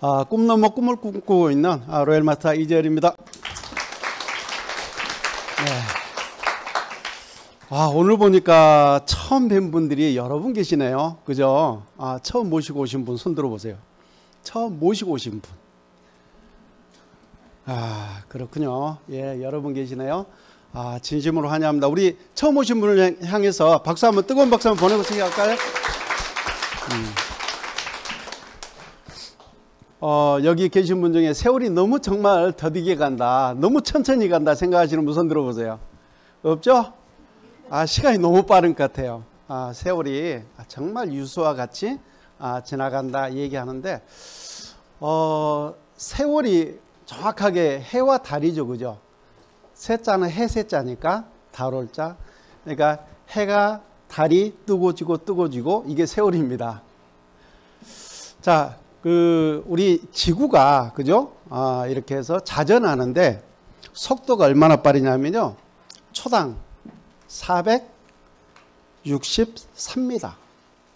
아, 꿈 넘어 꿈을 꿈꾸고 있는 아, 로얄마타 이재열입니다. 네. 아, 오늘 보니까 처음 뵌 분들이 여러 분 계시네요. 그죠? 아, 처음 모시고 오신 분 손 들어보세요. 처음 모시고 오신 분. 아, 그렇군요. 예, 여러 분 계시네요. 아, 진심으로 환영합니다. 우리 처음 오신 분을 향해서 박수 한번, 뜨거운 박수 한번 보내보세요. 할까요? 음. 어, 여기 계신 분 중에 세월이 너무 정말 더디게 간다. 너무 천천히 간다 생각하시는 분 손 들어보세요. 없죠? 아, 시간이 너무 빠른 것 같아요. 아, 세월이 정말 유수와 같이 아, 지나간다 얘기하는데, 어, 세월이 정확하게 해와 달이죠. 그죠? 세자는 해세자니까 달월자. 그러니까 해가 달이 뜨고 지고 뜨고 지고 이게 세월입니다. 자, 그 우리 지구가 그죠? 아, 이렇게 해서 자전하는데 속도가 얼마나 빠르냐면요. 초당 463m.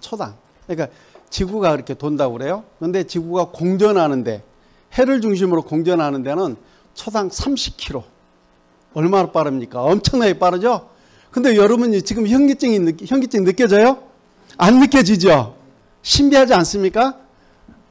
초당. 그러니까 지구가 그렇게 돈다고 그래요. 근데 지구가 공전하는데 해를 중심으로 공전하는 데는 초당 30km. 얼마나 빠릅니까? 엄청나게 빠르죠? 근데 여러분이 지금 현기증이, 현기증 느껴져요? 안 느껴지죠? 신비하지 않습니까?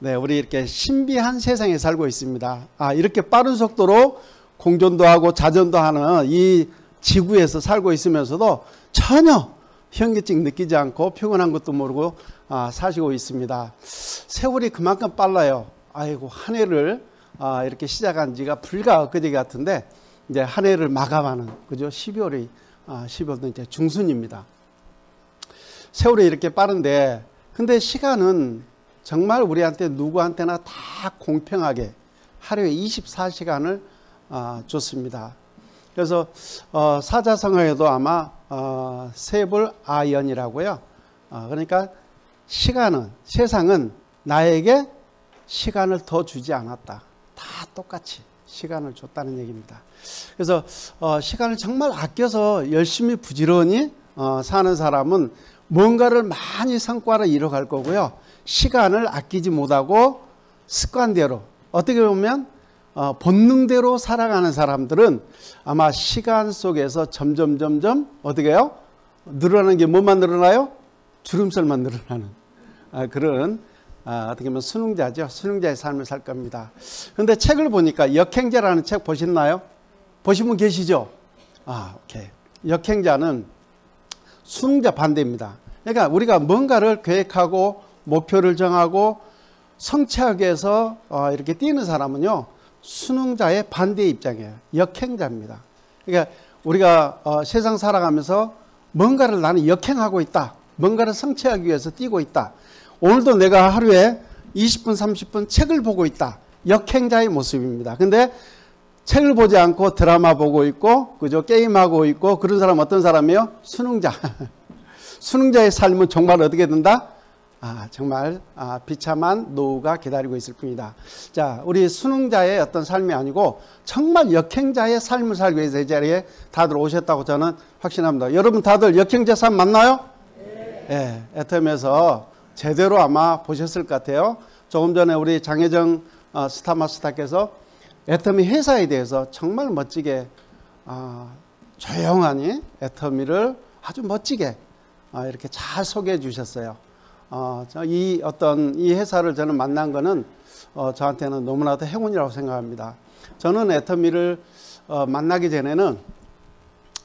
네, 우리 이렇게 신비한 세상에 살고 있습니다. 아, 이렇게 빠른 속도로 공전도 하고 자전도 하는 이 지구에서 살고 있으면서도 전혀 현기증 느끼지 않고 피곤한 것도 모르고 아, 사시고 있습니다. 세월이 그만큼 빨라요. 아이고, 한 해를 아, 이렇게 시작한 지가 불과 엊그제 같은데 이제 한 해를 마감하는 그죠? 12월이 아, 12월도 이제 중순입니다. 세월이 이렇게 빠른데 근데 시간은 정말 우리한테 누구한테나 다 공평하게 하루에 24시간을 어, 줬습니다. 그래서 어, 사자성어에도 아마 어, 세불 아연이라고요. 어, 그러니까 시간은 세상은 나에게 시간을 더 주지 않았다. 다 똑같이 시간을 줬다는 얘기입니다. 그래서 어, 시간을 정말 아껴서 열심히 부지런히 어, 사는 사람은 뭔가를 많이 성과를 이뤄갈 거고요. 시간을 아끼지 못하고 습관대로 어떻게 보면 어, 본능대로 살아가는 사람들은 아마 시간 속에서 점점 점점 어떻게 해요? 늘어나는 게 뭐만 늘어나요? 주름살만 늘어나는 아, 그런 아, 어떻게 보면 수능자죠. 수능자의 삶을 살 겁니다. 그런데 책을 보니까 역행자라는 책 보셨나요? 보신 분 계시죠? 아, 오케이. 역행자는 수능자 반대입니다. 그러니까 우리가 뭔가를 계획하고 목표를 정하고 성취하기 위해서 어, 이렇게 뛰는 사람은요 수능자의 반대 입장이에요. 역행자입니다. 그러니까 우리가 어, 세상 살아가면서 뭔가를 나는 역행하고 있다. 뭔가를 성취하기 위해서 뛰고 있다. 오늘도 내가 하루에 20분 30분 책을 보고 있다. 역행자의 모습입니다. 근데 책을 보지 않고 드라마 보고 있고 그저 게임하고 있고 그런 사람 어떤 사람이에요? 수능자. 수능자의 삶은 정말 어떻게 된다 아, 정말 아, 비참한 노후가 기다리고 있을 뿐이다. 자, 우리 수능자의 어떤 삶이 아니고 정말 역행자의 삶을 살기 위해서 이 자리에 다들 오셨다고 저는 확신합니다. 여러분 다들 역행자 삶 맞나요? 네. 네, 애텀에서 제대로 아마 보셨을 것 같아요. 조금 전에 우리 장혜정 어, 스타마스타께서 애터미 회사에 대해서 정말 멋지게 어, 조용하니 애터미를 아주 멋지게 어, 이렇게 잘 소개해 주셨어요. 어, 이 어떤 이 회사를 저는 만난 거는 어, 저한테는 너무나도 행운이라고 생각합니다. 저는 애터미를 어, 만나기 전에는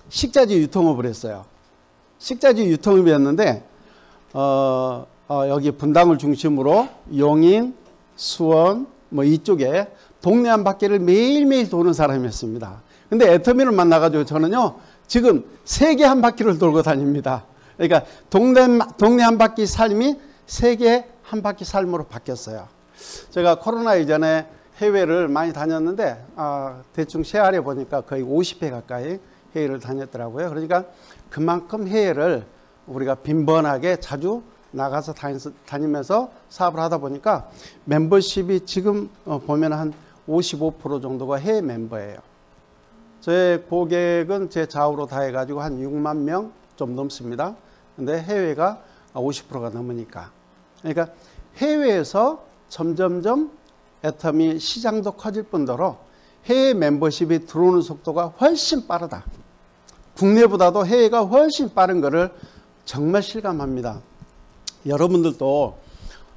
식자재 유통업을 했어요. 식자재 유통업이었는데 어, 어, 여기 분당을 중심으로 용인, 수원 뭐 이쪽에 동네 한 바퀴를 매일매일 도는 사람이었습니다. 근데 애터미를 만나가지고 저는요 지금 세계 한 바퀴를 돌고 다닙니다. 그러니까 동네, 동네 한 바퀴 삶이 세계 한 바퀴 삶으로 바뀌었어요. 제가 코로나 이전에 해외를 많이 다녔는데 아, 대충 세알해 보니까 거의 50회 가까이 해외를 다녔더라고요. 그러니까 그만큼 해외를 우리가 빈번하게 자주 나가서 다니면서 사업을 하다 보니까 멤버십이 지금 어, 보면 한 55% 정도가 해외 멤버예요. 제 고객은 제 좌우로 다 해가지고 한 6만 명 좀 넘습니다. 근데 해외가 50%가 넘으니까. 그러니까 해외에서 점점점 애텀이 시장도 커질 뿐더러 해외 멤버십이 들어오는 속도가 훨씬 빠르다. 국내보다도 해외가 훨씬 빠른 것을 정말 실감합니다. 여러분들도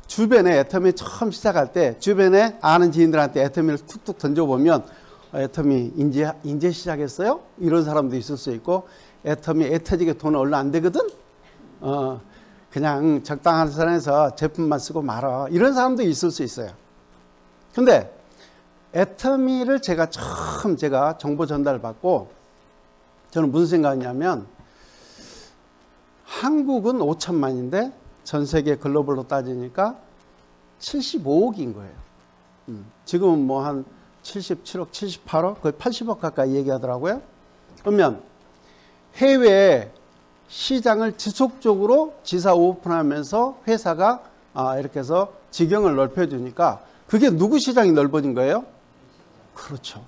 주변에 애터미 처음 시작할 때 주변에 아는 지인들한테 애터미를 툭툭 던져보면 어, 애터미 인제, 인제 시작했어요? 이런 사람도 있을 수 있고 애터미 애 터지게 돈 얼마 안 되거든? 어, 그냥 적당한 선에서 제품만 쓰고 말아. 이런 사람도 있을 수 있어요. 근데 애터미를 제가 처음 제가 정보 전달 받고 저는 무슨 생각이냐면 한국은 5천만인데 전 세계 글로벌로 따지니까 75억인 거예요. 음, 지금은 뭐 한 77억, 78억, 거의 80억 가까이 얘기하더라고요. 그러면 해외 시장을 지속적으로 지사 오픈하면서 회사가 아, 이렇게 해서 지경을 넓혀주니까 그게 누구 시장이 넓어진 거예요? 그렇죠.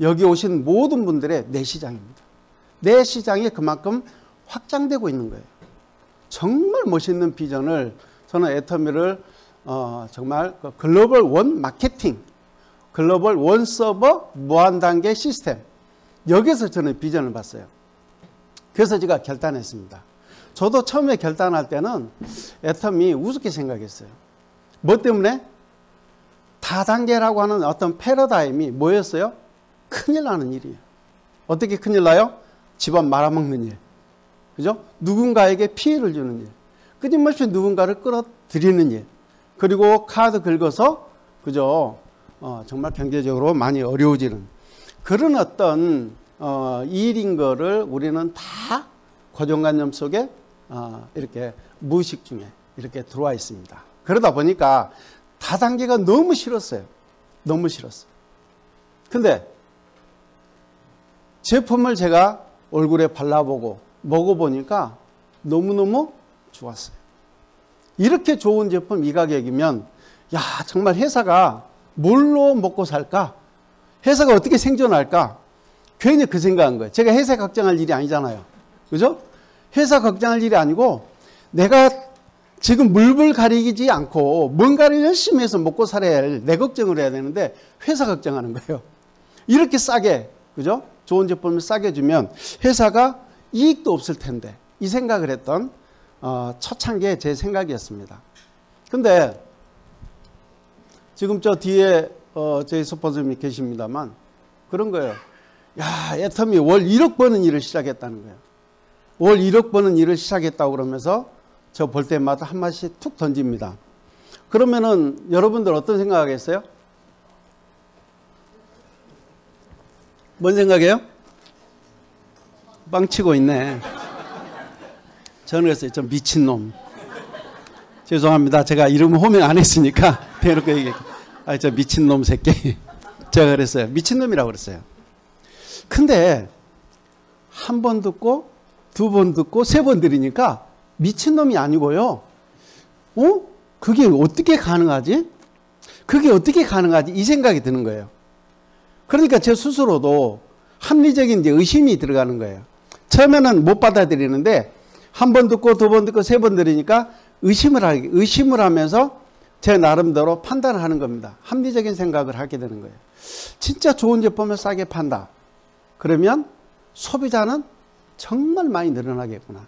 여기 오신 모든 분들의 내 시장입니다. 내 시장이 그만큼 확장되고 있는 거예요. 정말 멋있는 비전을 저는 애터미를 어, 정말 그 글로벌 원 마케팅, 글로벌 원 서버 무한 단계 시스템 여기서 저는 비전을 봤어요. 그래서 제가 결단했습니다. 저도 처음에 결단할 때는 애텀이 우습게 생각했어요. 뭐 때문에? 다단계라고 하는 어떤 패러다임이 뭐였어요? 큰일 나는 일이에요. 어떻게 큰일 나요? 집안 말아먹는 일. 그죠? 누군가에게 피해를 주는 일. 끊임없이 누군가를 끌어들이는 일. 그리고 카드 긁어서, 그죠? 어, 정말 경제적으로 많이 어려워지는 그런 어떤 어, 일인 거를 우리는 다 고정관념 속에 어, 이렇게 무의식 중에 이렇게 들어와 있습니다. 그러다 보니까 다단계가 너무 싫었어요. 너무 싫었어. 근데 제품을 제가 얼굴에 발라보고 먹어보니까 너무너무 좋았어요. 이렇게 좋은 제품 이 가격이면 야 정말 회사가 뭘로 먹고 살까? 회사가 어떻게 생존할까? 괜히 그 생각한 거예요. 제가 회사 걱정할 일이 아니잖아요. 그죠? 회사 걱정할 일이 아니고 내가 지금 물불 가리지 않고 뭔가를 열심히 해서 먹고 살아야 할 내 걱정을 해야 되는데 회사 걱정하는 거예요. 이렇게 싸게, 그죠? 좋은 제품을 싸게 주면 회사가 이익도 없을 텐데 이 생각을 했던 어, 초창기의 제 생각이었습니다. 근데 지금 저 뒤에 어, 저희 스폰서님이 계십니다만 그런 거예요. 야, 애텀이 월 1억 버는 일을 시작했다는 거예요. 월 1억 버는 일을 시작했다고 그러면서 저 볼 때마다 한 마디씩 툭 던집니다. 그러면은 여러분들 어떤 생각하겠어요? 뭔 생각해요? 빵치고 있네. 저는 그랬어요. 저 미친놈. 죄송합니다. 제가 이름 호명 안 했으니까 대놓고 얘기해. 아, 저 미친놈 새끼. 제가 그랬어요. 미친놈이라고 그랬어요. 근데 한 번 듣고 두 번 듣고 세 번 들으니까 미친놈이 아니고요. 어? 그게 어떻게 가능하지? 그게 어떻게 가능하지? 이 생각이 드는 거예요. 그러니까 제 스스로도 합리적인 이제 의심이 들어가는 거예요. 처음에는 못 받아들이는데 한 번 듣고 두 번 듣고 세 번 들으니까 의심을 하게 의심을 하면서 제 나름대로 판단을 하는 겁니다. 합리적인 생각을 하게 되는 거예요. 진짜 좋은 제품을 싸게 판다. 그러면 소비자는 정말 많이 늘어나겠구나.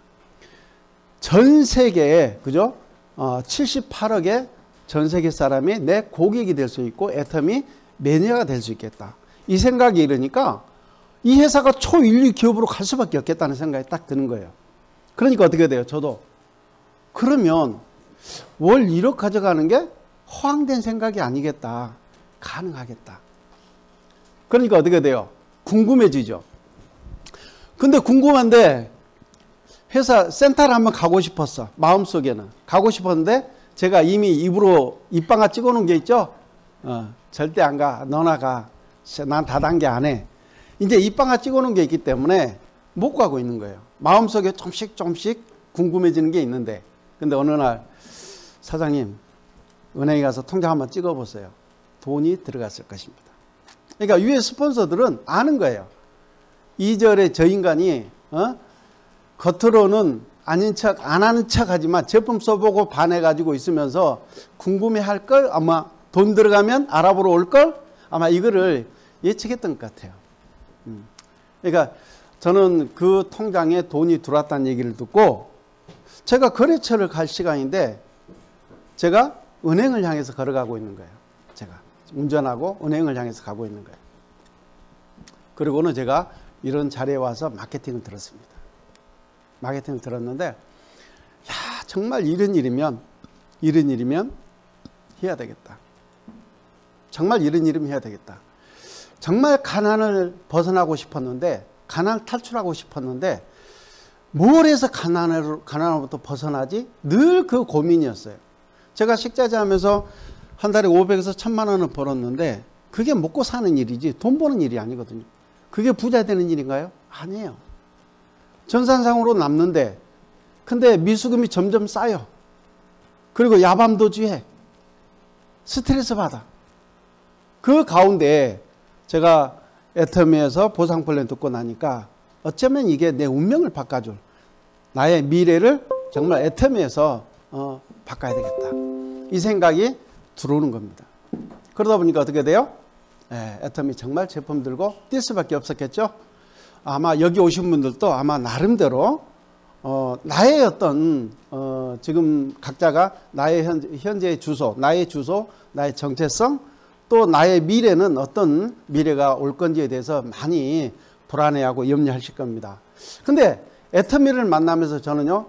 전 세계에 그죠? 어, 78억의 전 세계 사람이 내 고객이 될 수 있고 애텀이 매니아가 될 수 있겠다. 이 생각이 이러니까 이 회사가 초인류 기업으로 갈 수밖에 없겠다는 생각이 딱 드는 거예요. 그러니까 어떻게 돼요? 저도 그러면 월 1억 가져가는 게 허황된 생각이 아니겠다. 가능하겠다. 그러니까 어떻게 돼요? 궁금해지죠. 근데 궁금한데 회사 센터를 한번 가고 싶었어. 마음속에는. 가고 싶었는데 제가 이미 입으로 입방아 찍어 놓은 게 있죠. 어, 절대 안 가. 너나 가. 난 다단계 안 해. 이제 입방아 찍어 놓은 게 있기 때문에 못 가고 있는 거예요. 마음속에 조금씩 조금씩 궁금해지는 게 있는데. 근데 어느 날 사장님 은행에 가서 통장 한번 찍어 보세요. 돈이 들어갔을 것입니다. 그러니까 위에 스폰서들은 아는 거예요. 2절에 저 인간이 어? 겉으로는 아닌 척, 안 하는 척 하지만 제품 써보고 반해가지고 있으면서 궁금해 할 걸 아마 돈 들어가면 아랍으로 올걸 아마 이거를 예측했던 것 같아요. 음. 그러니까 저는 그 통장에 돈이 들어왔다는 얘기를 듣고 제가 거래처를 갈 시간인데 제가 은행을 향해서 걸어가고 있는 거예요. 운전하고 은행을 향해서 가고 있는 거예요. 그리고는 제가 이런 자리에 와서 마케팅을 들었습니다. 마케팅을 들었는데 야 정말 이런 일이면 이런 일이면 해야 되겠다. 정말 이런 일이면 해야 되겠다. 정말 가난을 벗어나고 싶었는데 가난을 탈출하고 싶었는데 뭘 해서 가난을, 가난으로부터 벗어나지? 늘 그 고민이었어요. 제가 식자재 하면서 한 달에 500에서 1000만 원을 벌었는데 그게 먹고 사는 일이지 돈 버는 일이 아니거든요. 그게 부자 되는 일인가요? 아니에요. 전산상으로 남는데 근데 미수금이 점점 쌓여. 그리고 야밤도주해. 스트레스 받아. 그 가운데 제가 애터미에서 보상 플랜 듣고 나니까 어쩌면 이게 내 운명을 바꿔줄 나의 미래를 정말 애터미에서 어, 바꿔야 되겠다. 이 생각이 들어오는 겁니다. 그러다 보니까 어떻게 돼요? 예, 애터미 정말 제품 들고 뛸 수밖에 없었겠죠. 아마 여기 오신 분들도 아마 나름대로 어, 나의 어떤 어, 지금 각자가 나의 현, 현재의 주소, 나의 주소, 나의 정체성, 또 나의 미래는 어떤 미래가 올 건지에 대해서 많이 불안해하고 염려하실 겁니다. 근데 애터미를 만나면서 저는요,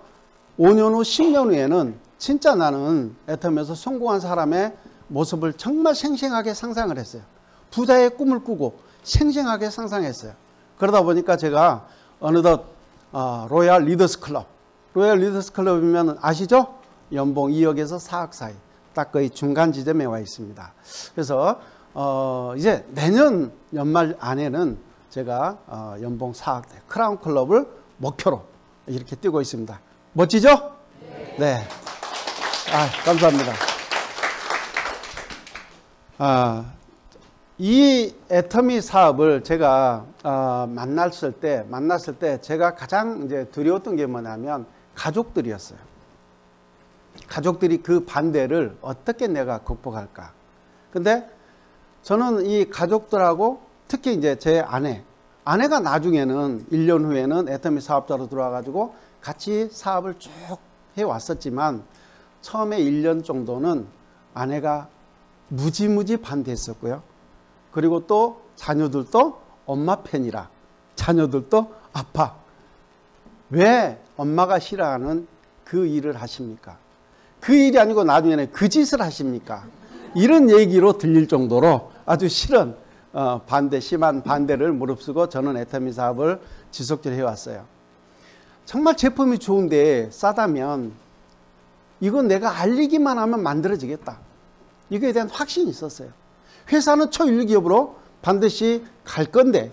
5년 후, 10년 후에는 진짜 나는 애터미에서 성공한 사람의 모습을 정말 생생하게 상상을 했어요. 부자의 꿈을 꾸고 생생하게 상상했어요. 그러다 보니까 제가 어느덧 어, Royal Leaders Club, Royal Leaders Club이면 아시죠? 연봉 2억에서 4억 사이. 딱 거의 중간 지점에 와 있습니다. 그래서 어 이제 내년 연말 안에는 제가 어 연봉 4억대 Crown Club을 목표로 이렇게 뛰고 있습니다. 멋지죠? 네. 아, 감사합니다. 아, 이 애터미 사업을 제가 어, 만났을 때 만났을 때 제가 가장 이제 두려웠던 게 뭐냐면 가족들이었어요. 가족들이 그 반대를 어떻게 내가 극복할까. 근데 저는 이 가족들하고 특히 이제 제 아내, 아내가 나중에는 1년 후에는 애터미 사업자로 들어와 가지고 같이 사업을 쭉 해 왔었지만 처음에 1년 정도는 아내가 무지무지 반대했었고요. 그리고 또 자녀들도 엄마 팬이라 자녀들도 아파. 왜 엄마가 싫어하는 그 일을 하십니까? 그 일이 아니고 나중에는 그 짓을 하십니까? 이런 얘기로 들릴 정도로 아주 싫은 어, 반대, 심한 반대를 무릅쓰고 저는 애터미 사업을 지속적으로 해왔어요. 정말 제품이 좋은데 싸다면 이건 내가 알리기만 하면 만들어지겠다. 이거에 대한 확신이 있었어요. 회사는 초일기업으로 반드시 갈 건데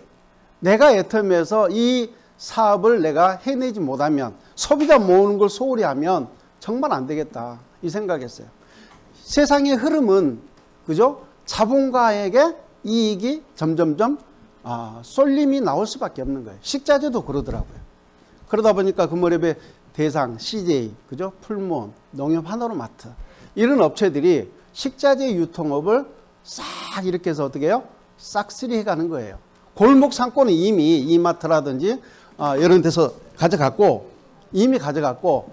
내가 애터미에서 이 사업을 내가 해내지 못하면 소비자 모으는 걸 소홀히 하면 정말 안 되겠다 이 생각했어요. 세상의 흐름은 그죠? 자본가에게 이익이 점점점 아, 쏠림이 나올 수밖에 없는 거예요. 식자재도 그러더라고요. 그러다 보니까 그 무렵에 대상, CJ, 그죠? 풀몬, 농협 하나로마트 이런 업체들이 식자재 유통업을 싹 이렇게 해서 어떻게 해요? 싹쓸이 해가는 거예요. 골목 상권은 이미 이마트라든지 아, 이런 데서 가져갔고 이미 가져갔고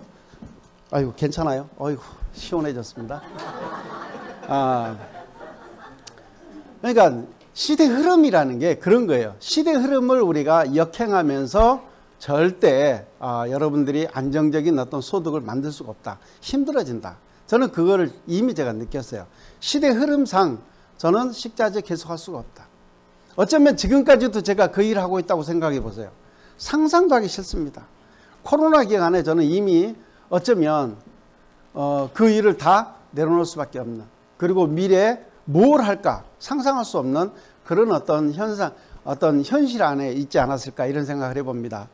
아이고 괜찮아요. 아이고 시원해졌습니다. 아 그러니까 시대 흐름이라는 게 그런 거예요. 시대 흐름을 우리가 역행하면서 절대 아, 여러분들이 안정적인 어떤 소득을 만들 수가 없다. 힘들어진다. 저는 그거를 이미 제가 느꼈어요. 시대 흐름상 저는 식자재 계속할 수가 없다. 어쩌면 지금까지도 제가 그 일을 하고 있다고 생각해 보세요. 상상도 하기 싫습니다. 코로나 기간에 저는 이미 어쩌면 어, 그 일을 다 내려놓을 수밖에 없는 그리고 미래에 뭘 할까 상상할 수 없는 그런 어떤 현상 어떤 현실 안에 있지 않았을까 이런 생각을 해봅니다.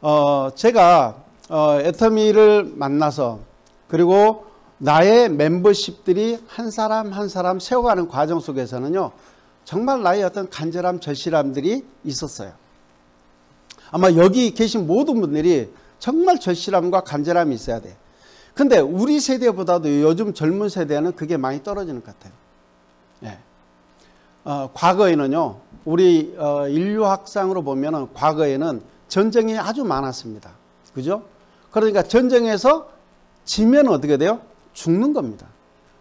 어, 제가 어, 애터미를 만나서 그리고 나의 멤버십들이 한 사람 한 사람 세워가는 과정 속에서는요 정말 나의 어떤 간절함 절실함들이 있었어요. 아마 여기 계신 모든 분들이 정말 절실함과 간절함이 있어야 돼. 근데 우리 세대보다도 요즘 젊은 세대는 그게 많이 떨어지는 것 같아요. 예. 어, 과거에는요, 우리 어, 인류학상으로 보면은 과거에는 전쟁이 아주 많았습니다. 그죠? 그러니까 전쟁에서 지면 어떻게 돼요? 죽는 겁니다.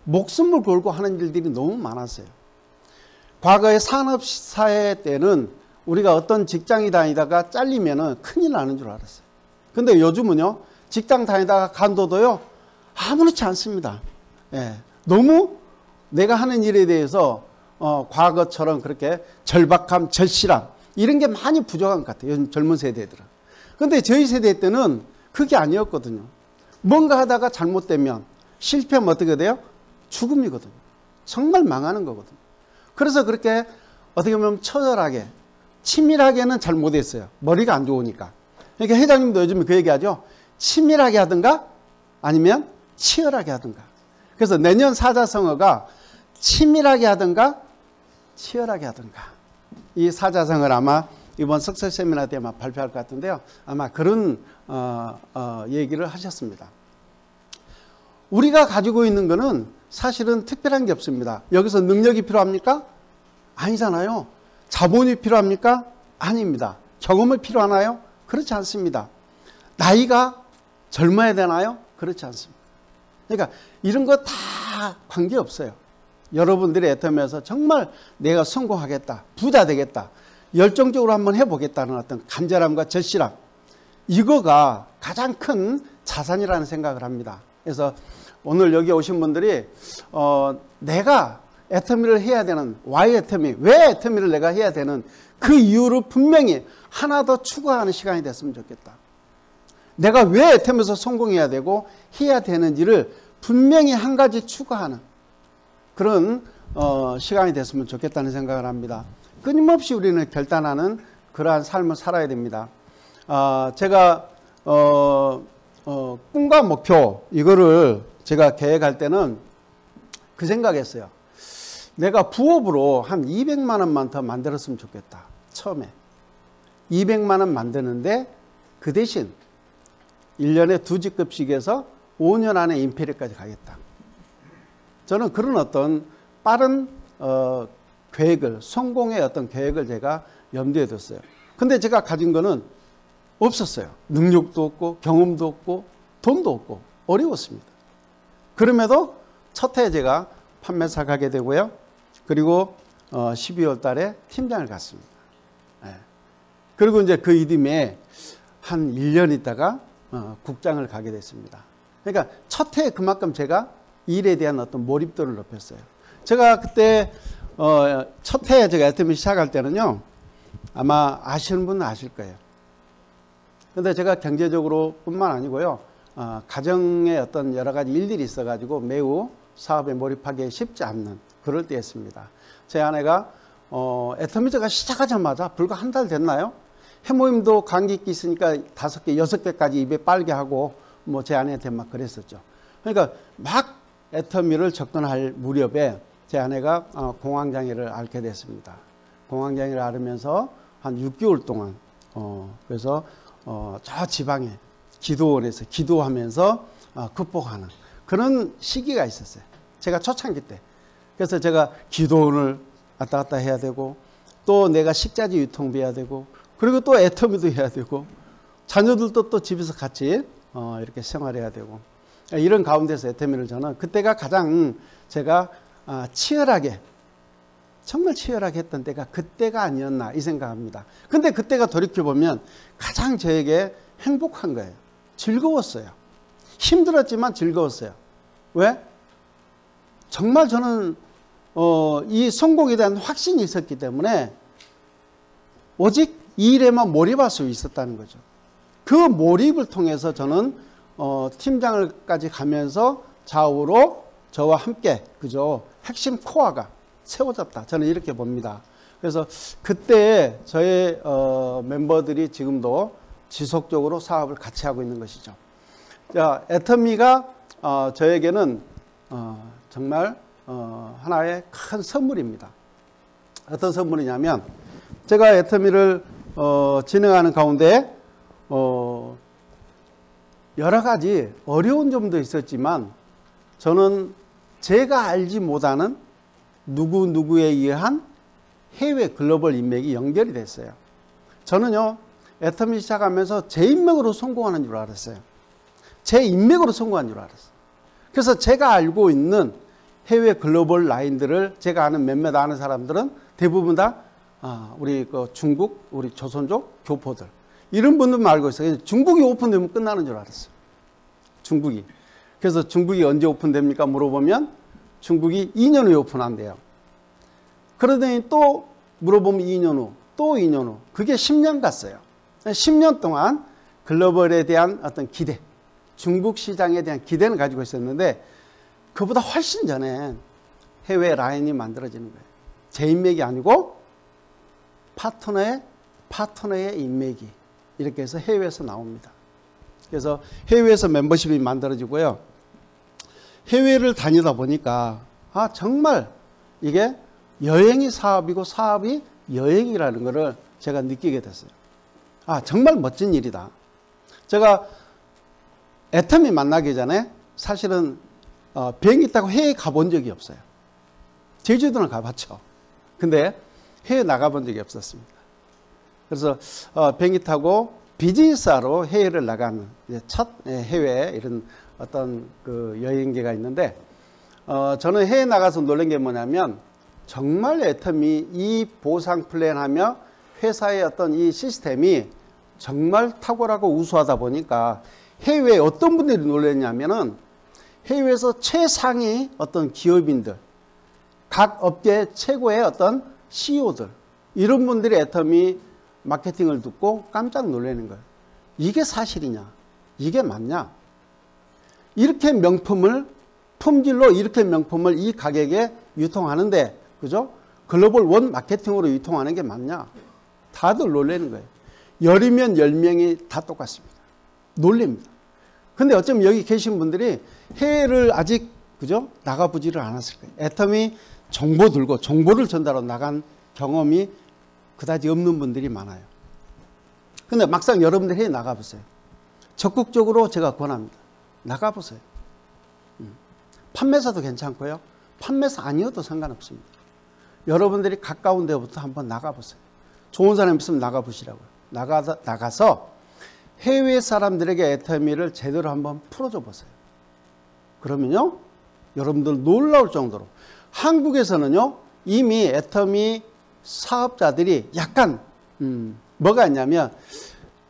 목숨을 걸고 하는 일들이 너무 많았어요. 과거의 산업사회 때는 우리가 어떤 직장이 다니다가 잘리면은 큰일 나는 줄 알았어요. 근데 요즘은요, 직장 다니다가 간도도요, 아무렇지 않습니다. 예. 너무 내가 하는 일에 대해서 어, 과거처럼 그렇게 절박함, 절실함 이런 게 많이 부족한 것 같아요. 요즘 젊은 세대들은. 근데 저희 세대 때는 그게 아니었거든요. 뭔가 하다가 잘못되면 실패하면 어떻게 돼요? 죽음이거든요. 정말 망하는 거거든요. 그래서 그렇게 어떻게 보면 처절하게 치밀하게는 잘 못했어요. 머리가 안 좋으니까. 그러니까 회장님도 요즘에 그 얘기하죠. 치밀하게 하든가 아니면 치열하게 하든가. 그래서 내년 사자성어가 치밀하게 하든가 치열하게 하든가. 이 사자성어를 아마 이번 석설 세미나 때 아마 발표할 것 같은데요. 아마 그런 어, 어, 얘기를 하셨습니다. 우리가 가지고 있는 것은 사실은 특별한 게 없습니다. 여기서 능력이 필요합니까? 아니잖아요. 자본이 필요합니까? 아닙니다. 경험이 필요하나요? 그렇지 않습니다. 나이가 젊어야 되나요? 그렇지 않습니다. 그러니까 이런 거 다 관계없어요. 여러분들의 애텀에서 정말 내가 성공하겠다, 부자 되겠다, 열정적으로 한번 해보겠다는 어떤 간절함과 절실함, 이거가 가장 큰 자산이라는 생각을 합니다. 그래서 오늘 여기 오신 분들이 어, 내가 애터미를 해야 되는 why 애터미, 왜 애터미를 내가 해야 되는 그 이유를 분명히 하나 더 추구하는 시간이 됐으면 좋겠다. 내가 왜 애터미에서 성공해야 되고 해야 되는지를 분명히 한 가지 추구하는 그런 어, 시간이 됐으면 좋겠다는 생각을 합니다. 끊임없이 우리는 결단하는 그러한 삶을 살아야 됩니다. 어, 제가 어, 어, 꿈과 목표 이거를 제가 계획할 때는 그 생각했어요. 내가 부업으로 한 200만 원만 더 만들었으면 좋겠다. 처음에. 200만 원 만드는데 그 대신 1년에 두 직급씩 해서 5년 안에 임페리까지 가겠다. 저는 그런 어떤 빠른 어, 계획을 성공의 어떤 계획을 제가 염두에 뒀어요. 근데 제가 가진 거는 없었어요. 능력도 없고 경험도 없고 돈도 없고 어려웠습니다. 그럼에도 첫 해 제가 판매사 가게 되고요. 그리고 어, 12월 달에 팀장을 갔습니다. 네. 그리고 이제 그 이듬해 한 1년 있다가 어, 국장을 가게 됐습니다. 그러니까 첫 해에 그만큼 제가 일에 대한 어떤 몰입도를 높였어요. 제가 그때 어, 첫 해에 제가 애터미 시작할 때는요. 아마 아시는 분은 아실 거예요. 근데 제가 경제적으로 뿐만 아니고요. 어, 가정에 어떤 여러 가지 일들이 있어가지고 매우 사업에 몰입하기 쉽지 않는 그럴 때였습니다. 제 아내가 어, 애터미즈가 시작하자마자 불과 한 달 됐나요? 해모임도 있기 있으니까 다섯 개, 여섯 개까지 입에 빨게 하고 뭐 제 아내한테 막 그랬었죠. 그러니까 막 애터미를 접근할 무렵에 제 아내가 어, 공황장애를 앓게 됐습니다. 공황장애를 앓으면서 한 6개월 동안 어, 그래서 어, 저 지방에 기도원에서 기도하면서 어, 극복하는 그런 시기가 있었어요. 제가 초창기 때. 그래서 제가 기도원을 왔다 갔다 해야 되고 또 내가 식자재 유통비해야 되고 그리고 또 애터미도 해야 되고 자녀들도 또 집에서 같이 어, 이렇게 생활해야 되고 이런 가운데서 애터미를 저는 그때가 가장 제가 아, 치열하게 정말 치열하게 했던 때가 그때가 아니었나 이 생각합니다. 근데 그때가 돌이켜보면 가장 저에게 행복한 거예요. 즐거웠어요. 힘들었지만 즐거웠어요. 왜? 정말 저는 어, 이 성공에 대한 확신이 있었기 때문에 오직 이 일에만 몰입할 수 있었다는 거죠. 그 몰입을 통해서 저는 어, 팀장을까지 가면서 좌우로 저와 함께 그죠 핵심 코어가 세워졌다. 저는 이렇게 봅니다. 그래서 그때 저의 어, 멤버들이 지금도 지속적으로 사업을 같이 하고 있는 것이죠. 자, 애터미가 어, 저에게는 어, 정말 어, 하나의 큰 선물입니다. 어떤 선물이냐면 제가 애터미를 어, 진행하는 가운데 어, 여러 가지 어려운 점도 있었지만 저는 제가 알지 못하는 누구 누구에 의한 해외 글로벌 인맥이 연결이 됐어요. 저는요 애터미 시작하면서 제 인맥으로 성공하는 줄 알았어요. 제 인맥으로 성공한 줄 알았어요. 그래서 제가 알고 있는 해외 글로벌 라인들을 제가 아는 몇몇 아는 사람들은 대부분 다 아, 우리 그 중국, 우리 조선족 교포들 이런 분들만 알고 있어요. 중국이 오픈되면 끝나는 줄 알았어요. 중국이. 그래서 중국이 언제 오픈됩니까? 물어보면 중국이 2년 후에 오픈한대요. 그러더니 또 물어보면 2년 후, 또 2년 후. 그게 10년 갔어요. 10년 동안 글로벌에 대한 어떤 기대, 중국 시장에 대한 기대는 가지고 있었는데 그보다 훨씬 전에 해외 라인이 만들어지는 거예요. 제 인맥이 아니고 파트너의 파트너의 인맥이 이렇게 해서 해외에서 나옵니다. 그래서 해외에서 멤버십이 만들어지고요. 해외를 다니다 보니까 아 정말 이게 여행이 사업이고 사업이 여행이라는 것을 제가 느끼게 됐어요. 아 정말 멋진 일이다. 제가 애터미 만나기 전에 사실은 어, 비행기 타고 해외 가본 적이 없어요. 제주도는 가봤죠. 근데 해외 나가본 적이 없었습니다. 그래서 어, 비행기 타고 비즈니스하러 해외를 나가는 첫 해외 이런 어떤 그 여행기가 있는데 어, 저는 해외 나가서 놀란 게 뭐냐면 정말 애텀이 이 보상 플랜하며 회사의 어떤 이 시스템이 정말 탁월하고 우수하다 보니까 해외에 어떤 분들이 놀랐냐면은 해외에서 최상위 어떤 기업인들 각 업계 최고의 어떤 CEO들 이런 분들이 애텀이 마케팅을 듣고 깜짝 놀라는 거예요. 이게 사실이냐? 이게 맞냐? 이렇게 명품을 품질로 이렇게 명품을 이 가격에 유통하는데 그죠? 글로벌 원 마케팅으로 유통하는 게 맞냐? 다들 놀라는 거예요. 열이면 열 명이 다 똑같습니다. 놀랍니다. 근데 어쩌면 여기 계신 분들이 해외를 아직 그죠? 나가보지를 않았을 거예요. 애텀이 정보 들고 정보를 전달하러 나간 경험이 그다지 없는 분들이 많아요. 근데 막상 여러분들 해외 나가보세요. 적극적으로 제가 권합니다. 나가보세요. 음. 판매사도 괜찮고요. 판매사 아니어도 상관없습니다. 여러분들이 가까운 데부터 한번 나가보세요. 좋은 사람 있으면 나가보시라고요. 나가서, 나가서 해외 사람들에게 애터미를 제대로 한번 풀어줘 보세요. 그러면요, 여러분들 놀라울 정도로 한국에서는요, 이미 애터미 사업자들이 약간 음, 뭐가 있냐면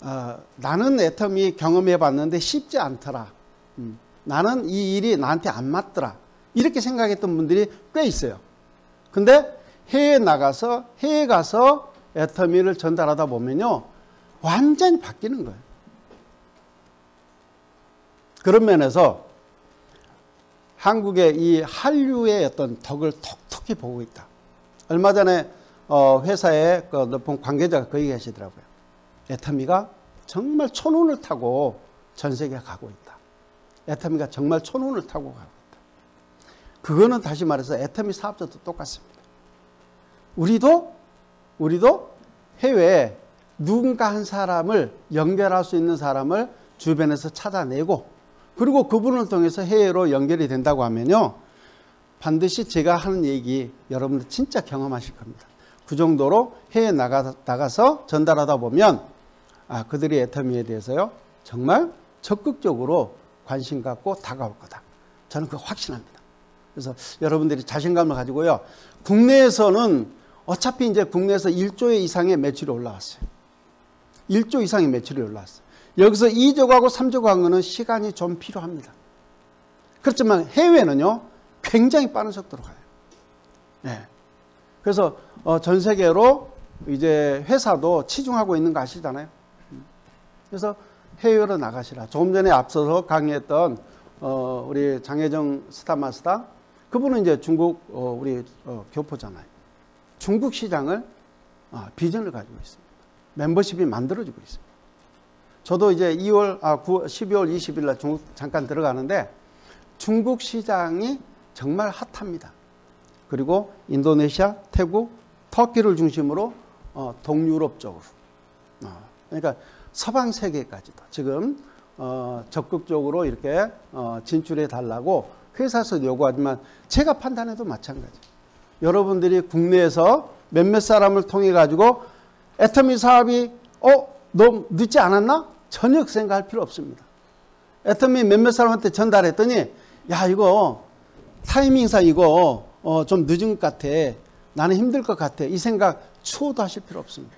어, 나는 애터미 경험해 봤는데 쉽지 않더라. 음, 나는 이 일이 나한테 안 맞더라. 이렇게 생각했던 분들이 꽤 있어요. 근데 해외에 나가서 해외에 가서 애터미를 전달하다 보면요. 완전히 바뀌는 거예요. 그런 면에서 한국의 이 한류의 어떤 덕을 톡톡히 보고 있다. 얼마 전에 어, 회사에 그 높은 관계자가 거기 계시더라고요. 애터미가 정말 천운을 타고 전 세계에 가고 있다. 애터미가 정말 천운을 타고 가고 있다. 그거는 다시 말해서 애터미 사업자도 똑같습니다. 우리도 우리도 해외에 누군가 한 사람을 연결할 수 있는 사람을 주변에서 찾아내고 그리고 그분을 통해서 해외로 연결이 된다고 하면요. 반드시 제가 하는 얘기 여러분들 진짜 경험하실 겁니다. 그 정도로 해외 나가, 나가서 전달하다 보면 아, 그들이 애터미에 대해서요. 정말 적극적으로 관심 갖고 다가올 거다. 저는 그 확신합니다. 그래서 여러분들이 자신감을 가지고요. 국내에서는 어차피 이제 국내에서 1조 이상의 매출이 올라왔어요. 1조 이상의 매출이 올라왔어요. 여기서 2조하고 3조 간 거는 시간이 좀 필요합니다. 그렇지만 해외는요, 굉장히 빠른 속도로 가요. 네. 그래서 어, 전 세계로 이제 회사도 치중하고 있는 거 아시잖아요. 그래서 해외로 나가시라. 조금 전에 앞서서 강의했던 어, 우리 장혜정 스타마스터 그분은 이제 중국 어, 우리 어, 교포잖아요. 중국 시장을 어, 비전을 가지고 있습니다. 멤버십이 만들어지고 있습니다. 저도 이제 2월, 아, 9, 12월 20일 날 중국 잠깐 들어가는데 중국 시장이 정말 핫합니다. 그리고 인도네시아, 태국, 터키를 중심으로 어, 동유럽 쪽으로. 어, 그러니까 서방 세계까지도 지금 어, 적극적으로 이렇게 어, 진출해 달라고 회사에서 요구하지만 제가 판단해도 마찬가지. 여러분들이 국내에서 몇몇 사람을 통해 가지고 애터미 사업이 어 너무 늦지 않았나? 전혀 그 생각할 필요 없습니다. 애터미 몇몇 사람한테 전달했더니 야 이거 타이밍상 이거 어, 좀 늦은 것 같아. 나는 힘들 것 같아. 이 생각 추호도 하실 필요 없습니다.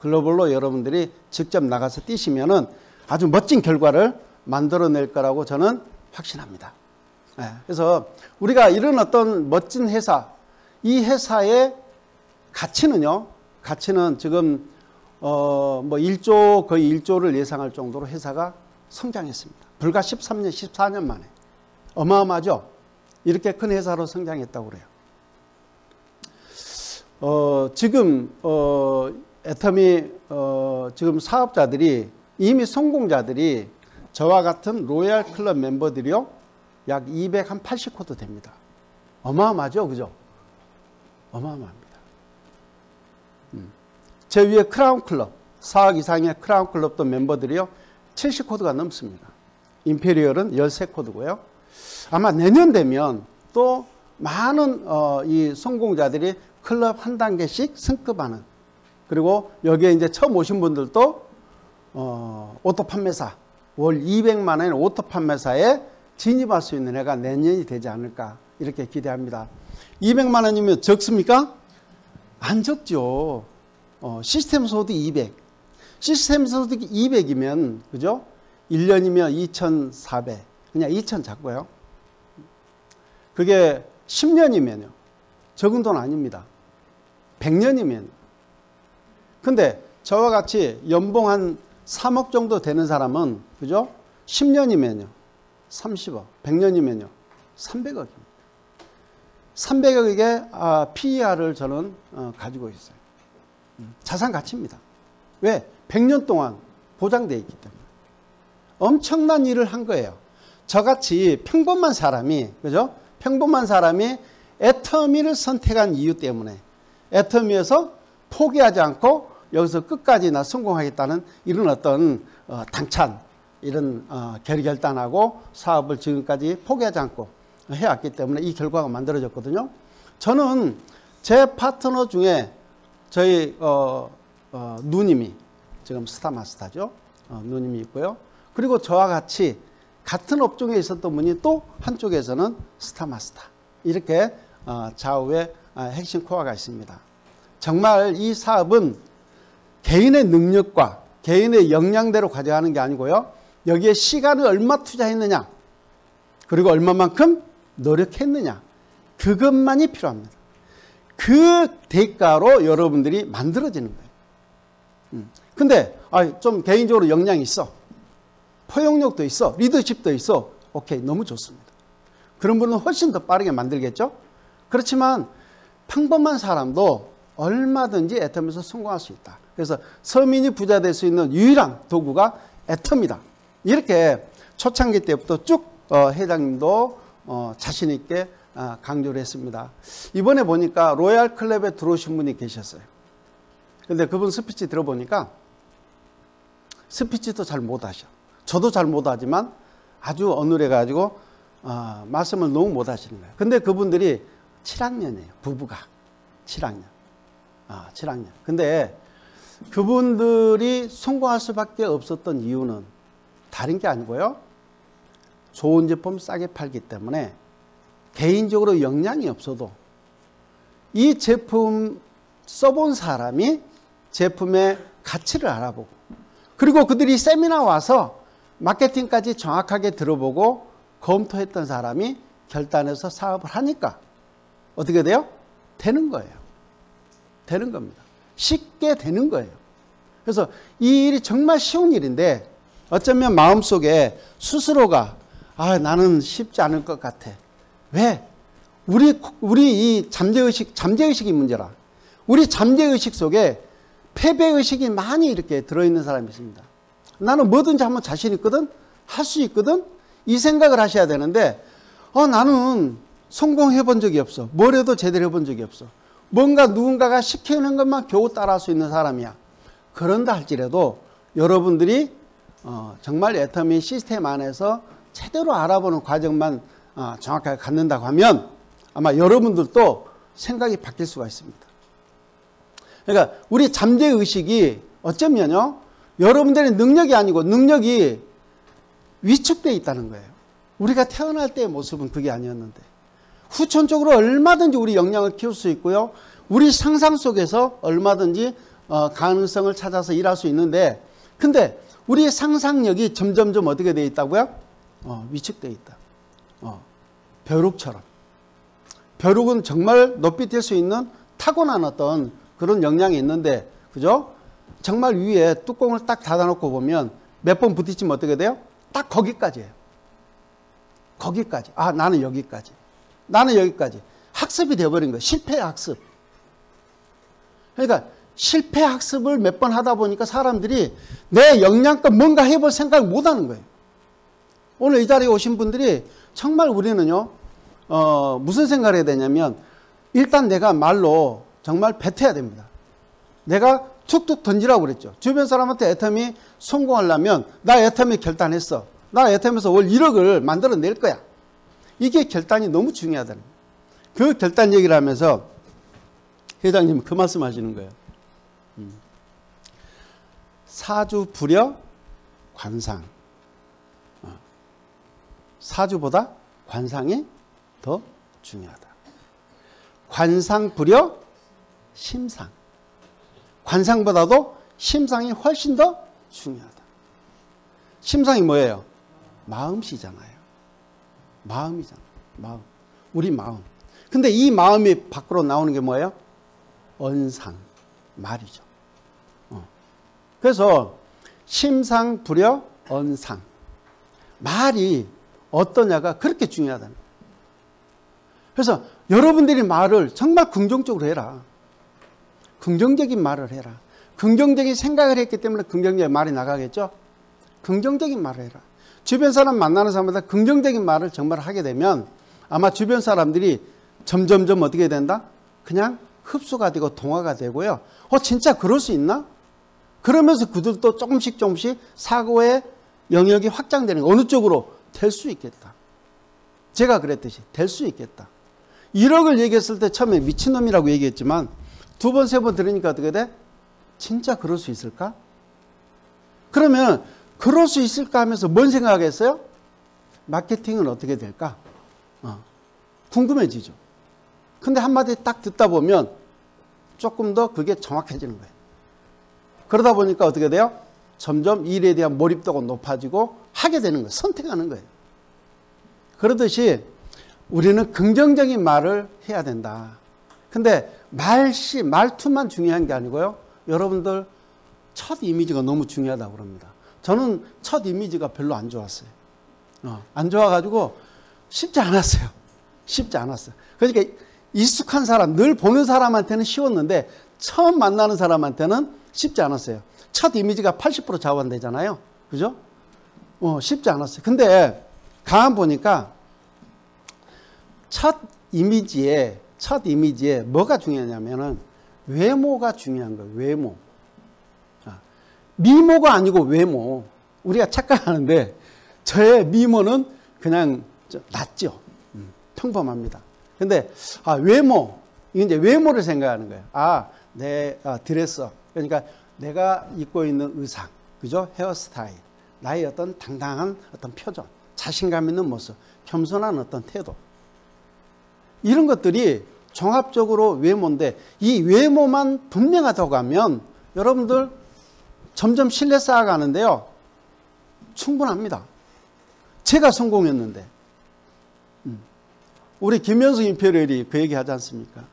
글로벌로 여러분들이 직접 나가서 뛰시면은 아주 멋진 결과를 만들어낼 거라고 저는 확신합니다. 네, 그래서 우리가 이런 어떤 멋진 회사, 이 회사의 가치는요, 가치는 지금 어, 뭐 1조, 거의 1조를 예상할 정도로 회사가 성장했습니다. 불과 13년, 14년 만에. 어마어마하죠? 이렇게 큰 회사로 성장했다고 그래요. 어, 지금, 어, 애터미, 어, 지금 사업자들이 이미 성공자들이 저와 같은 Royal Club 멤버들이요. 약 280코드 됩니다. 어마어마하죠? 그죠? 어마어마합니다. 음. 제 위에 Crown Club, 4억 이상의 Crown Club도 멤버들이요. 70코드가 넘습니다. Imperial은 13코드고요. 아마 내년 되면 또 많은 어, 이 성공자들이 클럽 한 단계씩 승급하는 그리고 여기에 이제 처음 오신 분들도 어, auto 판매사 월 200만 원의 auto 판매사에 진입할 수 있는 해가 내년이 되지 않을까 이렇게 기대합니다. 200만 원이면 적습니까? 안 적죠. 어, 시스템 소득 200. 시스템 소득 200이면 그죠? 1년이면 2,400. 그냥 2,000 잡고요. 그게 10년이면요. 적은 돈 아닙니다. 100년이면. 근데 저와 같이 연봉 한 3억 정도 되는 사람은 그죠? 10년이면요. 30억. 100년이면요. 300억입니다. 300억의 아, PER을 저는 어, 가지고 있어요. 음, 자산 가치입니다. 왜? 100년 동안 보장되어 있기 때문에. 엄청난 일을 한 거예요. 저같이 평범한 사람이, 그죠? 평범한 사람이 애터미를 선택한 이유 때문에 애터미에서 포기하지 않고 여기서 끝까지 나 성공하겠다는 이런 어떤 어, 당찬 이런 어, 결결단하고 사업을 지금까지 포기하지 않고 해왔기 때문에 이 결과가 만들어졌거든요. 저는 제 파트너 중에 저희 어, 어, 누님이 지금 스타마스터죠. 어, 누님이 있고요. 그리고 저와 같이 같은 업종에 있었던 분이 또 한쪽에서는 스타마스터 이렇게 어, 좌우에 어, 핵심 코어가 있습니다. 정말 이 사업은 개인의 능력과 개인의 역량대로 가져가는 게 아니고요. 여기에 시간을 얼마 투자했느냐 그리고 얼마만큼 노력했느냐 그것만이 필요합니다. 그 대가로 여러분들이 만들어지는 거예요. 음. 근데 아, 좀 개인적으로 역량이 있어. 포용력도 있어. 리더십도 있어. 오케이. 너무 좋습니다. 그런 분은 훨씬 더 빠르게 만들겠죠? 그렇지만 평범한 사람도 얼마든지 애텀에서 성공할 수 있다. 그래서 서민이 부자 될 수 있는 유일한 도구가 애터미다. 이렇게 초창기 때부터 쭉 어, 회장님도 어, 자신 있게 어, 강조를 했습니다. 이번에 보니까 Royal Club에 들어오신 분이 계셨어요. 근데 그분 스피치 들어보니까 스피치도 잘 못하셔. 저도 잘 못하지만 아주 어눌해 가지고 어, 말씀을 너무 못하시는 거예요. 근데 그분들이 7학년이에요. 부부가 7학년. 아, 7학년. 근데 그분들이 성공할 수밖에 없었던 이유는 다른 게 아니고요. 좋은 제품 싸게 팔기 때문에 개인적으로 역량이 없어도 이 제품 써본 사람이 제품의 가치를 알아보고 그리고 그들이 세미나 와서 마케팅까지 정확하게 들어보고 검토했던 사람이 결단해서 사업을 하니까 어떻게 돼요? 되는 거예요. 되는 겁니다. 쉽게 되는 거예요. 그래서 이 일이 정말 쉬운 일인데 어쩌면 마음속에 스스로가 아, 나는 쉽지 않을 것 같아. 왜? 우리, 우리 이 잠재의식, 잠재의식이 문제라. 우리 잠재의식 속에 패배의식이 많이 이렇게 들어있는 사람이 있습니다. 나는 뭐든지 한번 자신 있거든? 할 수 있거든? 이 생각을 하셔야 되는데, 어, 나는 성공해 본 적이 없어. 뭘 해도 제대로 해 본 적이 없어. 뭔가 누군가가 시키는 것만 겨우 따라할 수 있는 사람이야. 그런다 할지라도 여러분들이 어, 정말 애터미 시스템 안에서 제대로 알아보는 과정만 어, 정확하게 갖는다고 하면 아마 여러분들도 생각이 바뀔 수가 있습니다. 그러니까 우리 잠재 의식이 어쩌면요. 여러분들의 능력이 아니고 능력이 위축되어 있다는 거예요. 우리가 태어날 때의 모습은 그게 아니었는데 후천적으로 얼마든지 우리 역량을 키울 수 있고요. 우리 상상 속에서 얼마든지 어, 가능성을 찾아서 일할 수 있는데 근데 우리의 상상력이 점점점 어떻게 되어 있다고요? 어, 위축되어 있다. 어, 벼룩처럼. 벼룩은 정말 높이 뛸 수 있는 타고난 어떤 그런 역량이 있는데 그죠? 정말 위에 뚜껑을 딱 닫아놓고 보면 몇 번 부딪히면 어떻게 돼요? 딱 거기까지예요. 거기까지. 아 나는 여기까지. 나는 여기까지. 학습이 되어버린 거예요. 실패 학습. 그러니까 실패 학습을 몇 번 하다 보니까 사람들이 내 역량껏 뭔가 해볼 생각을 못 하는 거예요. 오늘 이 자리에 오신 분들이 정말 우리는요, 어, 무슨 생각을 해야 되냐면, 일단 내가 말로 정말 뱉어야 됩니다. 내가 툭툭 던지라고 그랬죠. 주변 사람한테 애텀이 성공하려면, 나 애텀이 결단했어. 나 애텀에서 월 1억을 만들어낼 거야. 이게 결단이 너무 중요하다는 거예요. 그 결단 얘기를 하면서 회장님 그 말씀 하시는 거예요. 음. 사주 불여 관상. 어. 사주보다 관상이 더 중요하다. 관상 불여 심상. 관상보다도 심상이 훨씬 더 중요하다. 심상이 뭐예요? 마음씨잖아요. 마음이잖아. 마음. 우리 마음. 근데 이 마음이 밖으로 나오는 게 뭐예요? 언상. 말이죠. 어. 그래서 심상, 불여, 언상. 말이 어떠냐가 그렇게 중요하다는 거예요. 그래서 여러분들이 말을 정말 긍정적으로 해라. 긍정적인 말을 해라. 긍정적인 생각을 했기 때문에 긍정적인 말이 나가겠죠? 긍정적인 말을 해라. 주변 사람 만나는 사람마다 긍정적인 말을 정말 하게 되면 아마 주변 사람들이 점점점 어떻게 된다? 그냥 흡수가 되고 동화가 되고요. 어, 진짜 그럴 수 있나? 그러면서 그들도 조금씩 조금씩 사고의 영역이 확장되는 거. 어느 쪽으로? 될 수 있겠다. 제가 그랬듯이 될 수 있겠다. 1억을 얘기했을 때 처음에 미친놈이라고 얘기했지만 두 번, 세 번 들으니까 어떻게 돼? 진짜 그럴 수 있을까? 그러면 그럴 수 있을까 하면서 뭔 생각하겠어요? 마케팅은 어떻게 될까? 어, 궁금해지죠. 근데 한마디 딱 듣다 보면 조금 더 그게 정확해지는 거예요. 그러다 보니까 어떻게 돼요? 점점 일에 대한 몰입도가 높아지고 하게 되는 거예요. 선택하는 거예요. 그러듯이 우리는 긍정적인 말을 해야 된다. 근데 말씨, 말투만 중요한 게 아니고요. 여러분들 첫 이미지가 너무 중요하다고 그럽니다. 저는 첫 이미지가 별로 안 좋았어요. 어, 안 좋아가지고 쉽지 않았어요. 쉽지 않았어요. 그러니까 익숙한 사람, 늘 보는 사람한테는 쉬웠는데 처음 만나는 사람한테는 쉽지 않았어요. 첫 이미지가 80% 자원되잖아요. 그죠? 어, 쉽지 않았어요. 근데 가만 보니까 첫 이미지에 첫 이미지에 뭐가 중요하냐면은 외모가 중요한 거예요. 외모. 미모가 아니고 외모. 우리가 착각하는데 저의 미모는 그냥 낮죠. 음, 평범합니다. 근데 아, 외모. 이제 외모를 생각하는 거예요. 아, 내 아, 드레스. 그러니까 내가 입고 있는 의상. 그죠? 헤어스타일. 나의 어떤 당당한 어떤 표정. 자신감 있는 모습. 겸손한 어떤 태도. 이런 것들이 종합적으로 외모인데 이 외모만 분명하다고 하면 여러분들 점점 신뢰 쌓아가는데요. 충분합니다. 제가 성공했는데. 음. 우리 김현수 임페리얼이 그 얘기 하지 않습니까?